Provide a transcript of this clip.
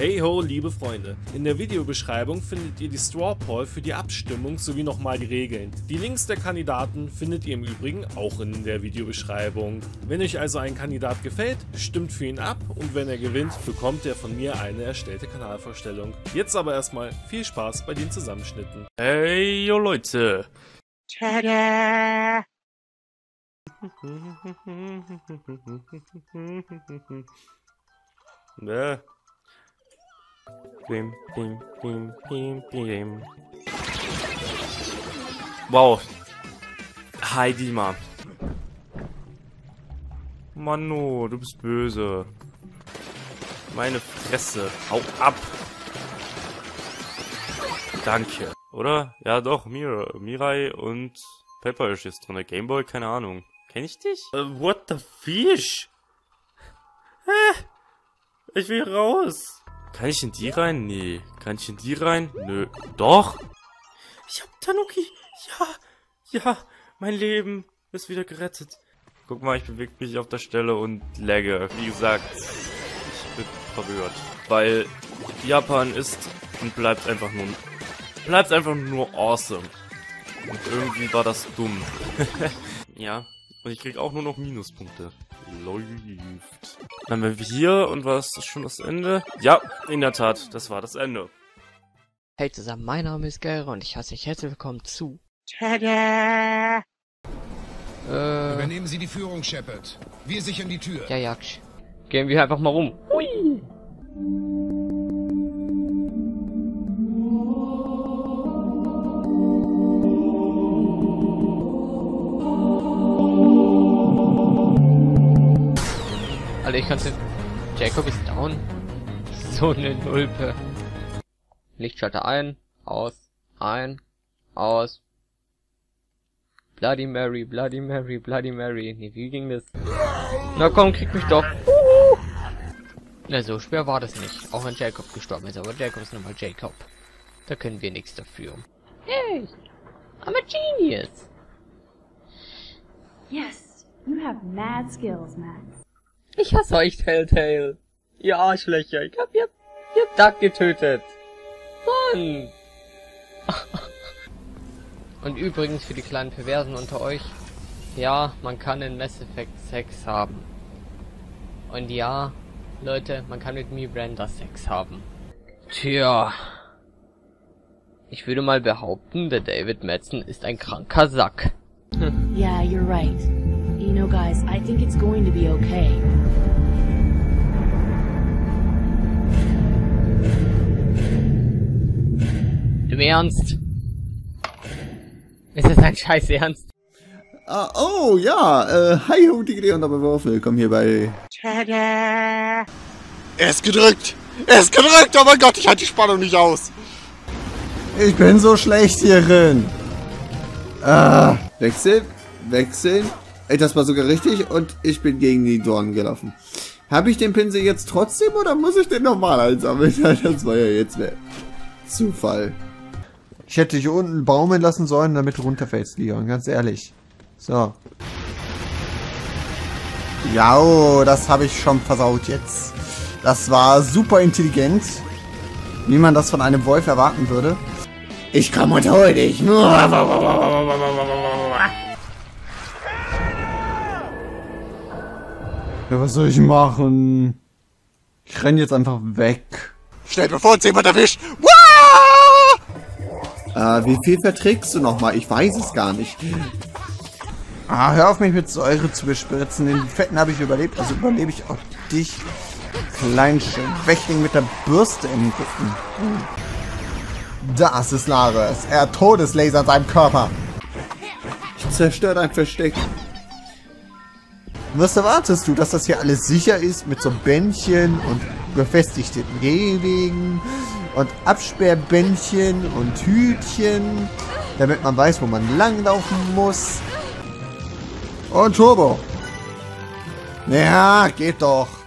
Hey ho, liebe Freunde! In der Videobeschreibung findet ihr die Straw Poll für die Abstimmung sowie nochmal die Regeln. Die Links der Kandidaten findet ihr im Übrigen auch in der Videobeschreibung. Wenn euch also ein Kandidat gefällt, stimmt für ihn ab und wenn er gewinnt, bekommt er von mir eine erstellte Kanalvorstellung. Jetzt aber erstmal viel Spaß bei den Zusammenschnitten. Hey, yo Leute! Tada! Ne? Bim, bim, bim, bim, bim. Wow. Hi, Dima. Mano, du bist böse. Meine Fresse. Hau ab. Danke. Oder? Ja, doch, Mir Mirai und Pepper ist jetzt drin. Gameboy, keine Ahnung. Kenn ich dich? Uh, what the fish? Hä? Ich will raus. Kann ich in die rein? Nee. Kann ich in die rein? Nö. Doch. Ich hab Tanuki. Ja. Ja. Mein Leben ist wieder gerettet. Guck mal, ich bewege mich auf der Stelle und lagge. Wie gesagt, ich bin verwirrt. Weil Japan ist und bleibt einfach nur... Bleibt einfach nur awesome. Und irgendwie war das dumm. ja. Und ich krieg auch nur noch Minuspunkte. Läuft. Dann haben wir hier und war es schon das Ende? Ja, in der Tat, das war das Ende. Hey zusammen, mein Name ist Gera und ich heiße euch herzlich willkommen zu. Tada! Äh, Übernehmen Sie die Führung, Shepard. Wir sichern die Tür. ja, Jaksch. Gehen wir einfach mal rum. Hui! Alter, ich kann's nicht. Jacob ist down. So eine Nulpe. Lichtschalter ein, aus, ein, aus. Bloody Mary, Bloody Mary, Bloody Mary. Nee, wie ging das? Na komm, krieg mich doch. Na, so schwer war das nicht. Auch wenn Jacob gestorben ist, aber Jacob ist nun mal Jacob. Da können wir nichts dafür. Hey, I'm a genius. Yes, you have mad skills, Max. Ich hasse euch, Telltale. Ihr Arschlöcher. Ich hab ihr, ihr Duck getötet. Mann. Und übrigens für die kleinen Perversen unter euch. Ja, man kann in Mass Effect Sex haben. Und ja, Leute, man kann mit Miranda Sex haben. Tja. Ich würde mal behaupten, der David Madsen ist ein kranker Sack. Yeah, you're right. You know, guys, I think it's going to be okay. Im Ernst? Ist das ein scheiß Ernst? Ah, oh, ja, äh, hi, Hutigre und aber Wurf, willkommen hier bei... Tada! Er ist gedrückt! Er ist gedrückt! Oh mein Gott, ich halte die Spannung nicht aus! Ich bin so schlecht hierin. Ah, wechseln, wechseln. Ey, das war sogar richtig und ich bin gegen die Dornen gelaufen. Habe ich den Pinsel jetzt trotzdem oder muss ich den nochmal einsammeln? Das war ja jetzt mehr Zufall. Ich hätte hier unten baumeln lassen sollen, damit du runterfällst, Leon, ganz ehrlich. So. Ja, das habe ich schon versaut jetzt. Das war super intelligent. Wie man das von einem Wolf erwarten würde. Ich komme und hol dich. Ja, was soll ich machen? Ich renn jetzt einfach weg. Schnell, bevor uns jemand erwischt! Äh, wie viel verträgst du nochmal? Ich weiß es gar nicht. Ah, hör auf mich mit Säure zu bespritzen. Den Fetten habe ich überlebt, also überlebe ich auch dich. Klein Schwächling mit der Bürste im Rücken. Das ist Lares. Er hat Todeslaser in seinem Körper. Ich zerstöre dein Versteck. Was erwartest du, dass das hier alles sicher ist mit so Bändchen und befestigten Gehwegen und Absperrbändchen und Hütchen, damit man weiß, wo man langlaufen muss? Und Turbo. Ja, geht doch.